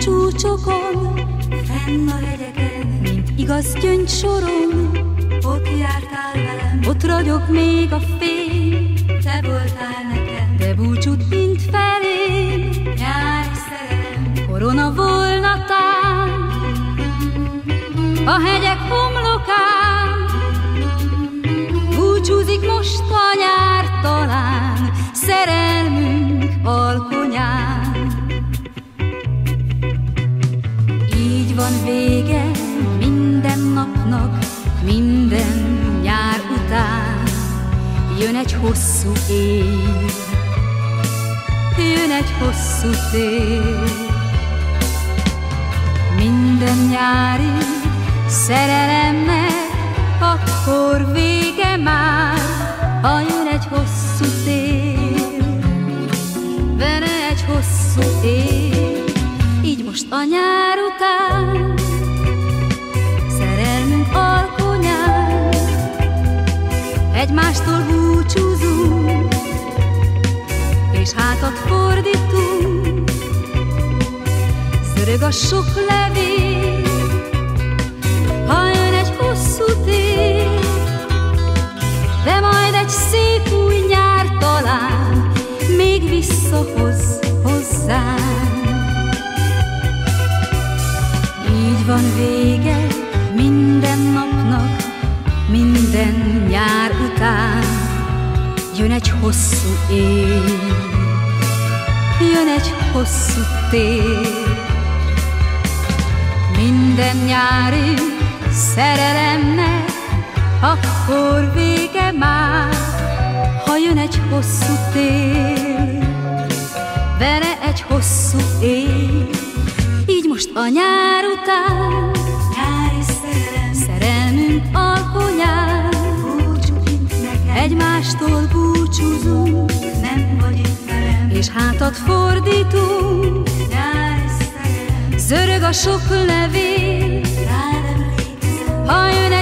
csúcsokon, fenn a hegyeken, mint igaz gyöngysoron, ott jártál velem, ott ragyog még a fény, te voltál nekem, de búcsút mint felém, nyári szerelem, korona volna tán, a hegyek homlokán, búcsúzik most a nyár talán, szerelmünk alkonyán. Van vége minden napnak, minden nyár után, jön egy hosszú év, jön egy hosszú tél. Minden nyári szerelemnek akkor vége már, ha jön egy hosszú tél, vele egy hosszú év, így most a nyár után, egymástól búcsúzunk, és hátat fordítunk, zörög a sok levél, ha jön egy hosszú tél, de majd egy szép új nyár talán még visszahoz hozzám. Így van vége minden napnak, minden nyár után, jön egy hosszú év, jön egy hosszú tél. Minden nyári szerelemnek akkor vége már, ha jön egy hosszú tél, vele egy hosszú év. Így most a nyár után egymástól búcsúzunk, nem vagy itt velem, és hátat fordítunk, zörög a sok levél, ha jön